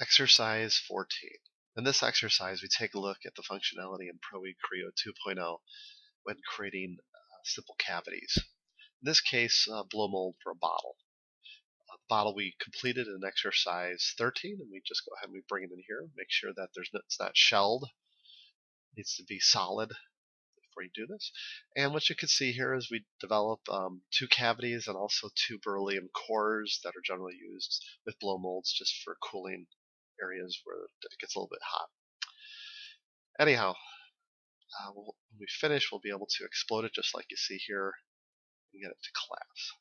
Exercise 14. In this exercise, we take a look at the functionality in ProE Creo 2.0 when creating uh, simple cavities. In this case, uh, blow mold for a bottle. Uh, bottle we completed in exercise 13, and we just go ahead and we bring it in here. Make sure that there's no, it's not shelled. It needs to be solid before you do this. And what you can see here is we develop um, two cavities and also two beryllium cores that are generally used with blow molds just for cooling areas where it gets a little bit hot. Anyhow, uh, we'll, when we finish, we'll be able to explode it just like you see here and get it to collapse.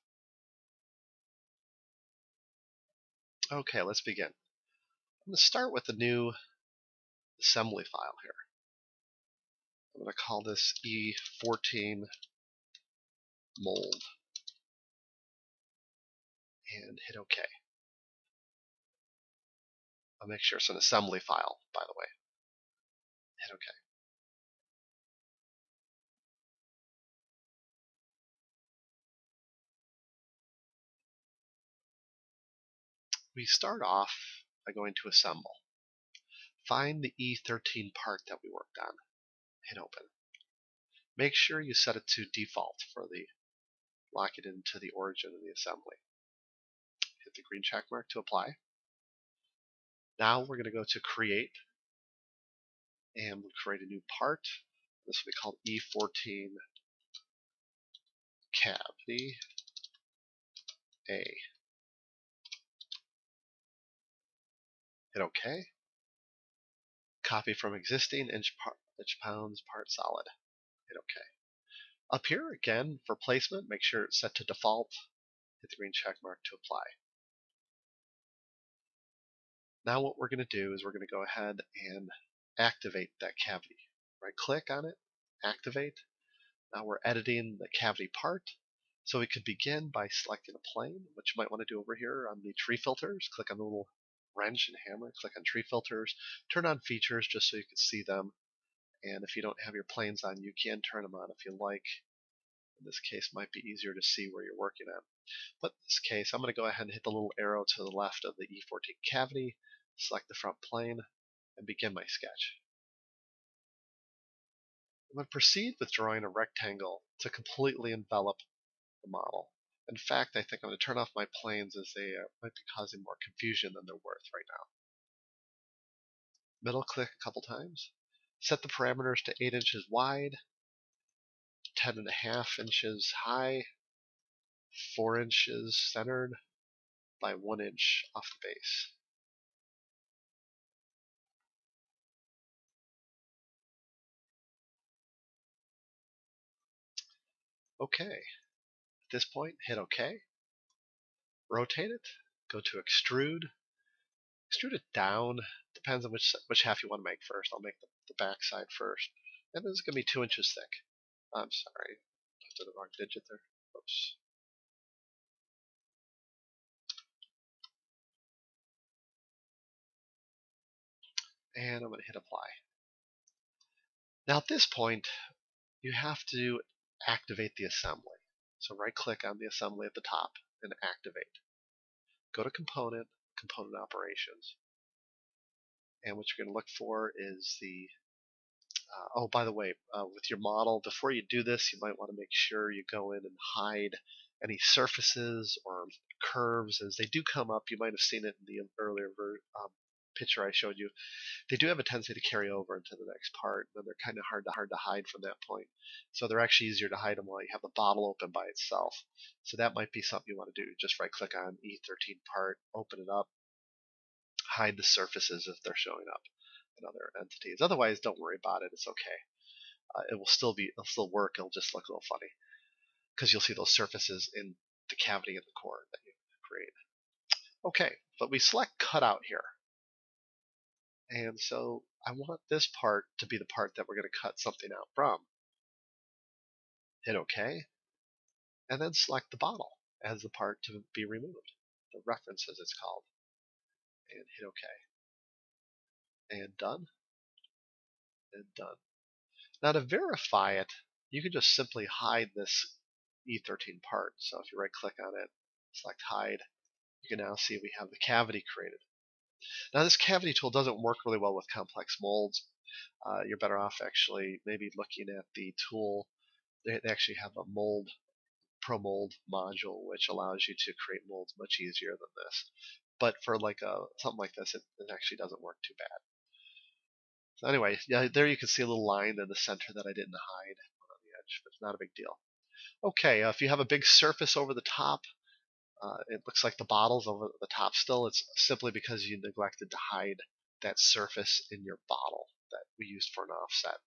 Okay, let's begin. I'm going to start with a new assembly file here. I'm going to call this E14 mold and hit OK. I'll make sure it's an assembly file, by the way. Hit OK. We start off by going to assemble. Find the E13 part that we worked on. Hit open. Make sure you set it to default for the lock it into the origin of the assembly. Hit the green check mark to apply. Now we're going to go to create and we'll create a new part. This will be called E14 cavity A. Hit OK. Copy from existing inch, par inch pounds part solid. Hit OK. Up here again for placement, make sure it's set to default. Hit the green check mark to apply. Now what we're going to do is we're going to go ahead and activate that cavity. Right click on it, activate. Now we're editing the cavity part. So we could begin by selecting a plane, which you might want to do over here on the tree filters. Click on the little wrench and hammer, click on tree filters, turn on features just so you can see them. And if you don't have your planes on, you can turn them on if you like. In this case, might be easier to see where you're working at. But in this case, I'm going to go ahead and hit the little arrow to the left of the E14 cavity, select the front plane, and begin my sketch. I'm going to proceed with drawing a rectangle to completely envelop the model. In fact, I think I'm going to turn off my planes as they uh, might be causing more confusion than they're worth right now. Middle click a couple times. Set the parameters to 8 inches wide, 10 and a half inches high, 4 inches centered by 1 inch off the base. OK. At this point, hit OK. Rotate it. Go to extrude. Extrude it down. Depends on which which half you want to make first. I'll make the, the back side first. And this is going to be 2 inches thick. I'm sorry. I did the wrong digit there. Oops. And I'm going to hit apply. Now at this point, you have to activate the assembly. So right click on the assembly at the top and activate. Go to component, component operations. And what you're going to look for is the, uh, oh, by the way, uh, with your model, before you do this, you might want to make sure you go in and hide any surfaces or curves as they do come up. You might have seen it in the earlier um, picture I showed you, they do have a tendency to carry over into the next part, and they're kind of hard to hard to hide from that point. So they're actually easier to hide them while you have the bottle open by itself. So that might be something you want to do. Just right click on E13 part, open it up, hide the surfaces if they're showing up in other entities. Otherwise, don't worry about it. It's okay. Uh, it will still be, it'll still work. It'll just look a little funny because you'll see those surfaces in the cavity in the core that you create. Okay, but we select cutout here. And so I want this part to be the part that we're going to cut something out from. Hit OK, and then select the bottle as the part to be removed, the reference as it's called, and hit OK. And done, and done. Now to verify it, you can just simply hide this E13 part. So if you right click on it, select hide, you can now see we have the cavity created. Now this cavity tool doesn't work really well with complex molds. Uh, you're better off actually maybe looking at the tool. They actually have a mold Pro Mold module which allows you to create molds much easier than this. But for like a something like this, it, it actually doesn't work too bad. So anyway, yeah, there you can see a little line in the center that I didn't hide on the edge, but it's not a big deal. Okay, uh, if you have a big surface over the top, uh, it looks like the bottle's over the top still. It's simply because you neglected to hide that surface in your bottle that we used for an offset.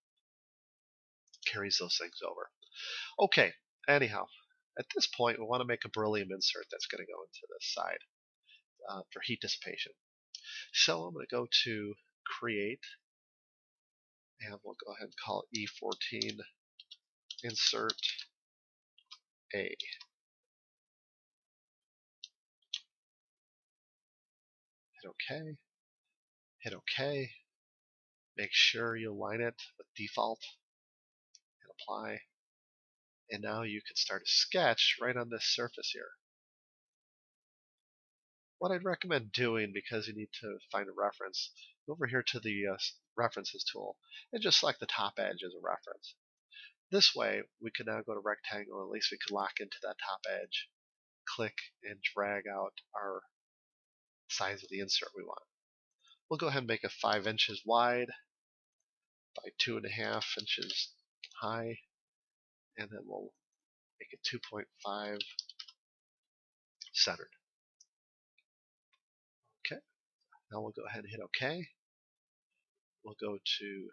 Carries those things over. Okay, anyhow, at this point we want to make a beryllium insert that's going to go into this side uh, for heat dissipation. So I'm going to go to create and we'll go ahead and call E14 insert A. OK. Hit OK. Make sure you align it with default. Hit apply. And now you can start a sketch right on this surface here. What I'd recommend doing, because you need to find a reference, go over here to the uh, references tool and just select the top edge as a reference. This way, we can now go to rectangle, at least we can lock into that top edge, click and drag out our size of the insert we want. We'll go ahead and make it 5 inches wide by 2.5 inches high, and then we'll make it 2.5 centered. Okay, now we'll go ahead and hit OK. We'll go to,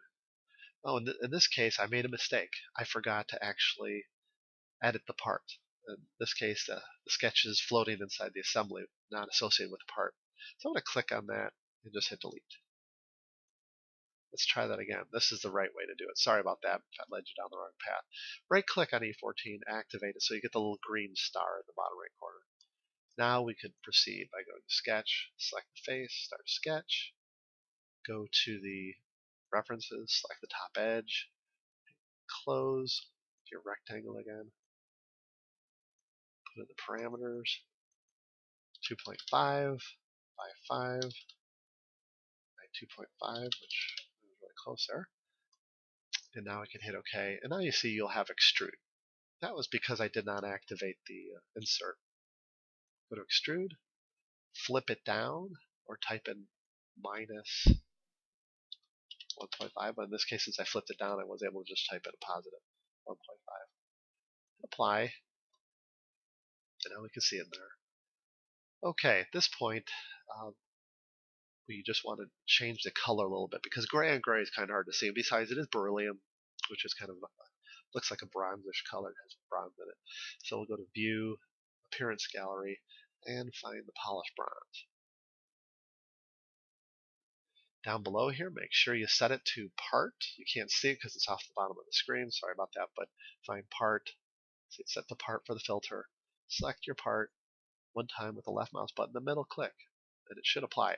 oh, in, th in this case, I made a mistake. I forgot to actually edit the part. In this case, uh, the sketch is floating inside the assembly, not associated with the part. So I'm going to click on that and just hit delete. Let's try that again. This is the right way to do it. Sorry about that if I led you down the wrong path. Right click on E14, activate it so you get the little green star in the bottom right corner. Now we could proceed by going to sketch, select the face, start sketch, go to the references, select the top edge, close your rectangle again, put in the parameters, 2.5 by 5 by 2.5, which is close there. And now I can hit OK. And now you see you'll have extrude. That was because I did not activate the uh, insert. Go to extrude, flip it down, or type in minus 1.5. But in this case, since I flipped it down, I was able to just type in a positive 1.5. Apply. And now we can see it there. Okay, at this point, uh, we just want to change the color a little bit because gray and gray is kind of hard to see. And Besides, it is beryllium, which is kind of looks like a bronzish color. It has bronze in it. So we'll go to View, Appearance Gallery, and find the polished bronze. Down below here, make sure you set it to part. You can't see it because it's off the bottom of the screen. Sorry about that, but find part. Set the part for the filter. Select your part one time with the left mouse button, the middle click, and it should apply.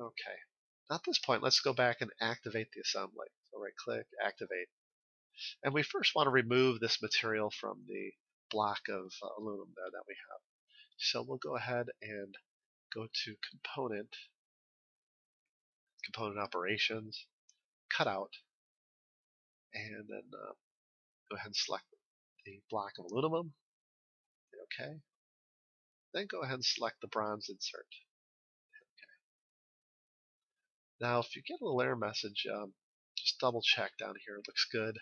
Okay. At this point, let's go back and activate the assembly. So right click, activate. And we first want to remove this material from the block of uh, aluminum there that we have. So we'll go ahead and go to component, component operations, cut out, and then uh, go ahead and select the block of aluminum. Okay. Then go ahead and select the bronze insert. OK. Now, if you get a little error message, um, just double check down here. It looks good.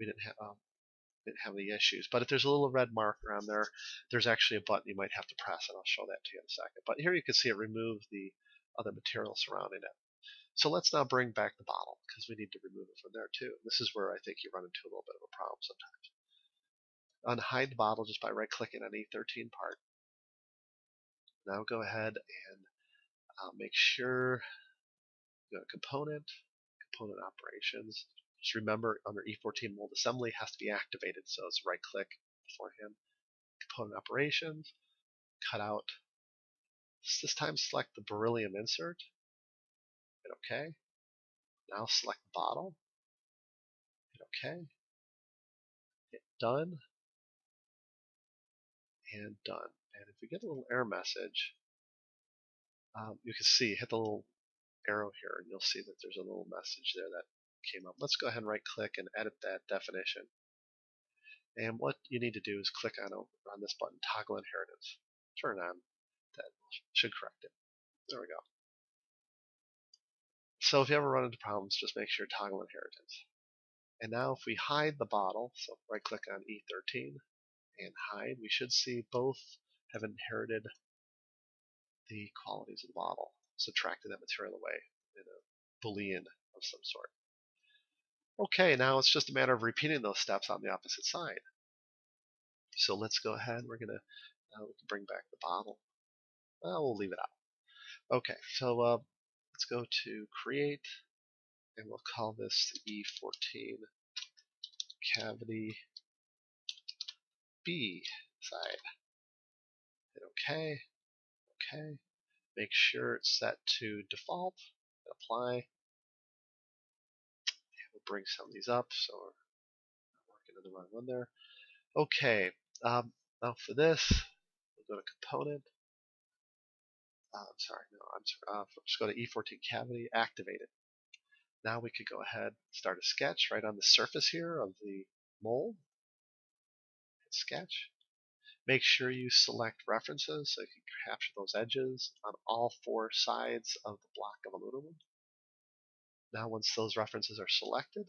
We didn't have um, didn't have any issues. But if there's a little red mark around there, there's actually a button you might have to press, and I'll show that to you in a second. But here you can see it removes the other material surrounding it. So let's now bring back the bottle because we need to remove it from there too. This is where I think you run into a little bit of a problem sometimes. Unhide the bottle just by right clicking on E13 part. Now go ahead and uh, make sure you component, component operations. Just remember under E14 mold assembly has to be activated, so it's right click beforehand. Component operations, cut out. This time select the beryllium insert. Hit OK. Now select the bottle. Hit OK. Hit done. And done. And if we get a little error message, um, you can see, hit the little arrow here, and you'll see that there's a little message there that came up. Let's go ahead and right click and edit that definition. And what you need to do is click on, on this button, toggle inheritance. Turn on. That should correct it. There we go. So if you ever run into problems, just make sure toggle inheritance. And now if we hide the bottle, so right click on E13 and hide, we should see both have inherited the qualities of the bottle, subtracted that material away in a boolean of some sort. Okay, now it's just a matter of repeating those steps on the opposite side. So let's go ahead. We're going to uh, we bring back the bottle. Well, we'll leave it out. Okay, so uh, let's go to create, and we'll call this the E14 cavity Side. Hit OK. OK. Make sure it's set to default. Apply We'll bring some of these up so we're not working on the wrong one there. Okay, um, now for this, we'll go to component. Uh, I'm sorry, no, I'm sorry. Uh, just go to E14 cavity, activate it. Now we could go ahead start a sketch right on the surface here of the mold. Sketch. Make sure you select references so you can capture those edges on all four sides of the block of aluminum. Now once those references are selected,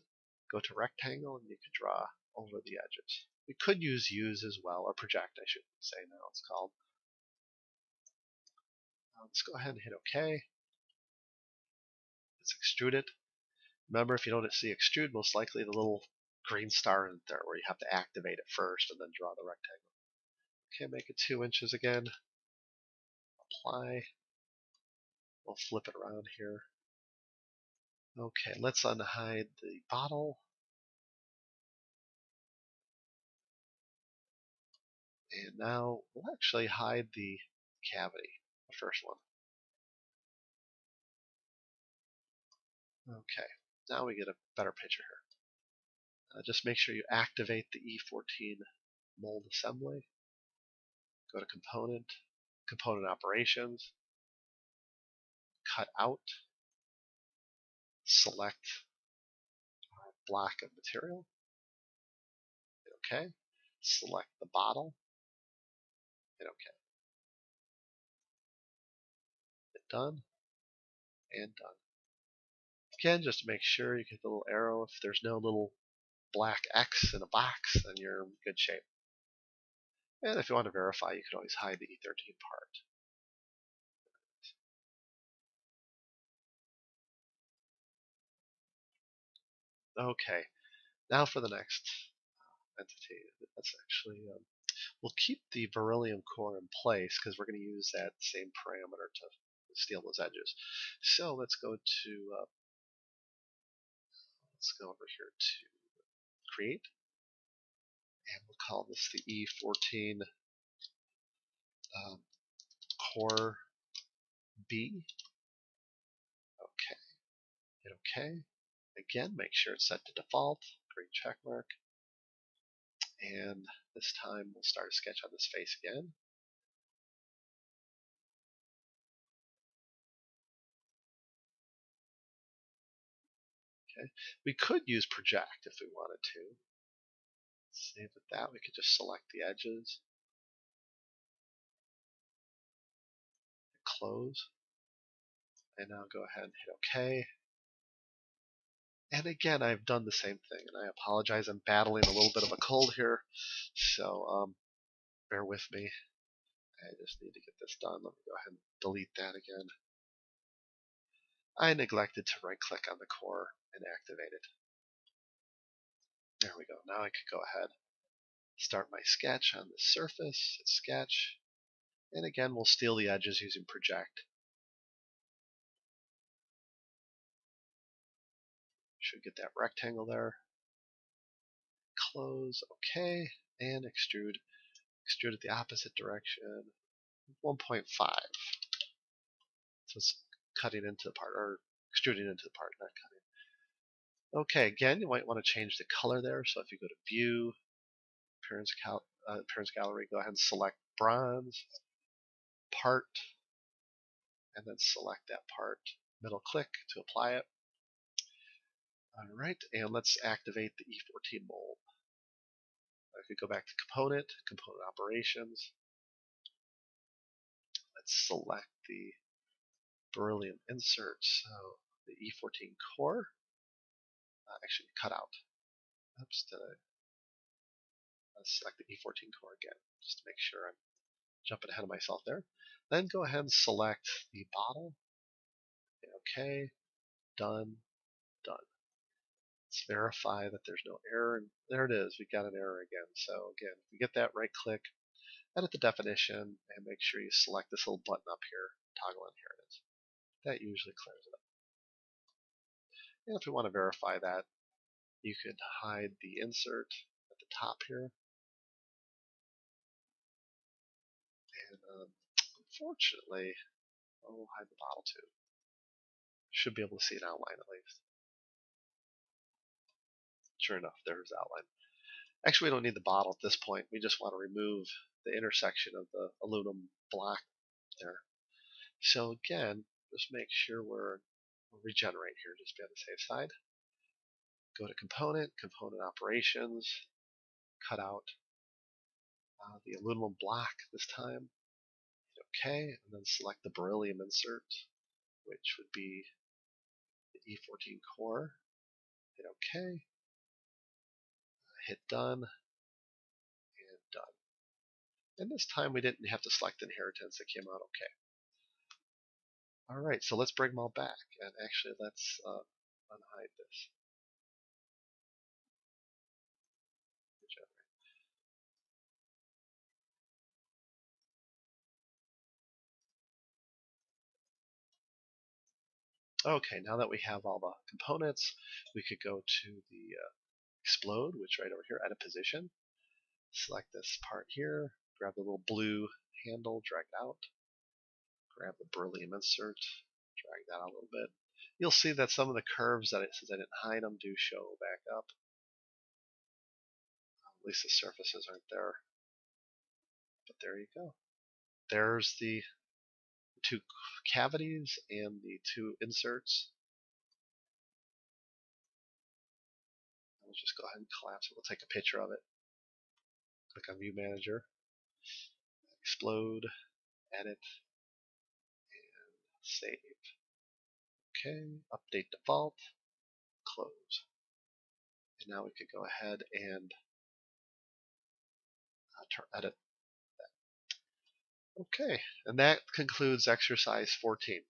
go to rectangle and you can draw over the edges. We could use use as well, or project I should say now it's called. Now let's go ahead and hit OK. Let's extrude it. Remember if you don't see extrude, most likely the little green star in there where you have to activate it first and then draw the rectangle. Okay, make it two inches again. Apply. We'll flip it around here. Okay, let's unhide the bottle. And now we'll actually hide the cavity, the first one. Okay, now we get a better picture here. Uh, just make sure you activate the E14 mold assembly. Go to component, component operations, cut out, select block of material. Hit OK. Select the bottle. Hit OK. Hit done. And done. Again, just make sure you get the little arrow. If there's no little black X in a box, then you're in good shape. And if you want to verify, you can always hide the E13 part. Okay, now for the next uh, entity. That's actually, um, we'll keep the beryllium core in place because we're going to use that same parameter to steal those edges. So let's go to, uh, let's go over here to create, and we'll call this the E14 um, core B. Okay, hit OK. Again, make sure it's set to default, green check mark. And this time we'll start a sketch on this face again. Okay, we could use project if we wanted to. Save with that, we could just select the edges. Close. And now go ahead and hit OK. And again, I've done the same thing, and I apologize. I'm battling a little bit of a cold here, so um, bear with me. I just need to get this done. Let me go ahead and delete that again. I neglected to right click on the core and activate it. There we go. Now I could go ahead, start my sketch on the surface, sketch, and again we'll steal the edges using project. Should get that rectangle there. Close, okay, and extrude. Extrude it the opposite direction, 1.5. So it's cutting into the part, or extruding into the part, not cutting. Okay, again, you might want to change the color there. So if you go to View, Appearance, uh, appearance Gallery, go ahead and select Bronze, Part, and then select that part, middle click to apply it. All right, and let's activate the E14 mold. I could go back to component, component operations. Let's select the beryllium insert. So the E14 core, uh, actually cut out. Oops, did I? Let's select the E14 core again, just to make sure I'm jumping ahead of myself there. Then go ahead and select the bottle. Okay, done, done. Let's verify that there's no error. And there it is. we've got an error again. So again, if we get that, right click, edit the definition, and make sure you select this little button up here, toggle inheritance. That usually clears it up. And if we want to verify that, you could hide the insert at the top here. And um, unfortunately, I'll hide the bottle too. Should be able to see an outline at least. Sure enough, there's outline. Actually, we don't need the bottle at this point. We just want to remove the intersection of the aluminum block there. So again, just make sure we're we'll regenerate here, just be on the safe side. Go to component, component operations, cut out uh, the aluminum block this time. Hit OK, and then select the beryllium insert, which would be the E14 core. Hit OK, hit done, and done. And this time we didn't have to select inheritance, it came out okay. Alright, so let's bring them all back, and actually let's uh, unhide this. Okay, now that we have all the components, we could go to the uh, explode, which right over here, at a position. Select this part here, grab the little blue handle, drag it out. Grab the beryllium insert, drag that a little bit. You'll see that some of the curves that it says I didn't hide them do show back up. At least the surfaces aren't there. But there you go. There's the two cavities and the two inserts. We'll just go ahead and collapse it. We'll take a picture of it. Click on View Manager, explode, edit, save. Okay, update default, close. And now we could go ahead and uh, edit that. Okay, and that concludes exercise 14.